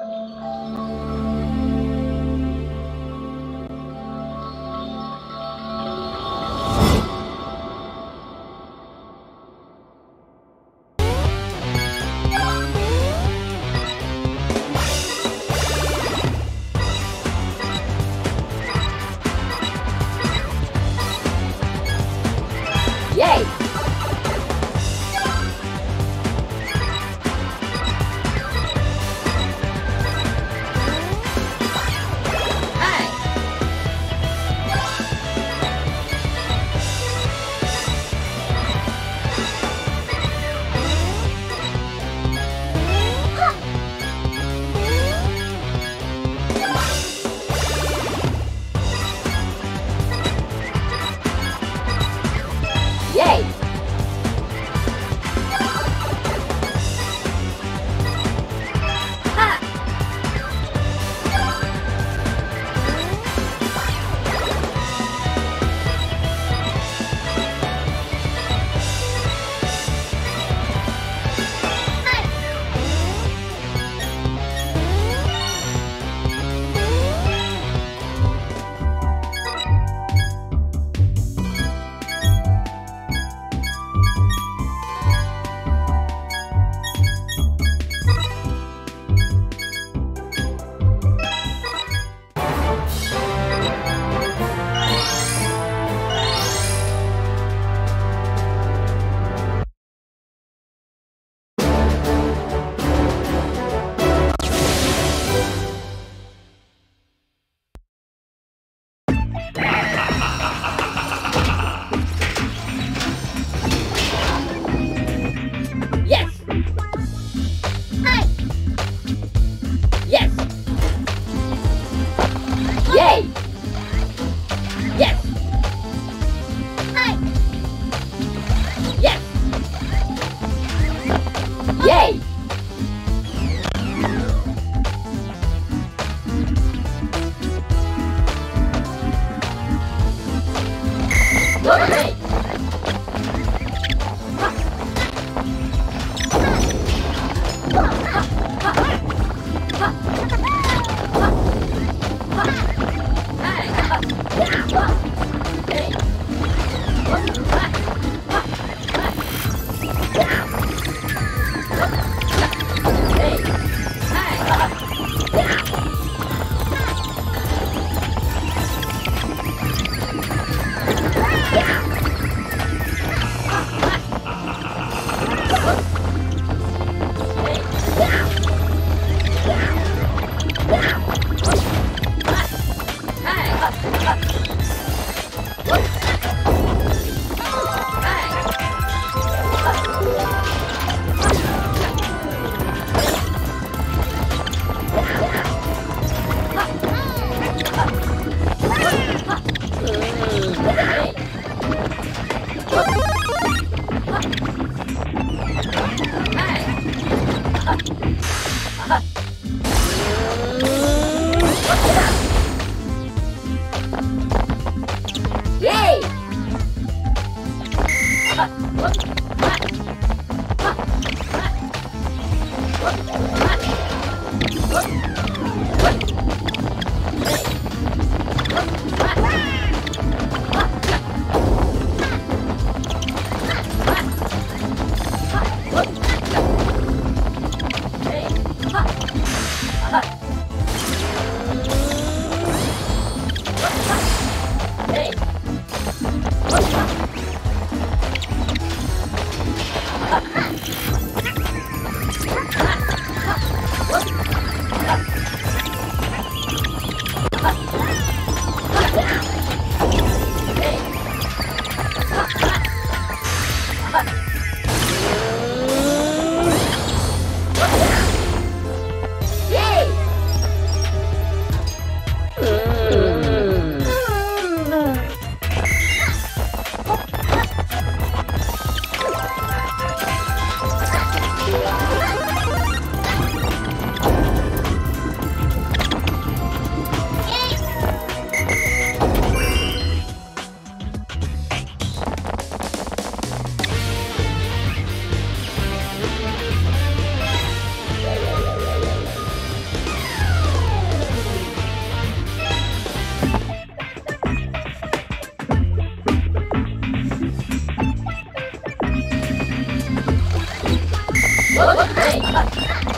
Música Yeah. はい。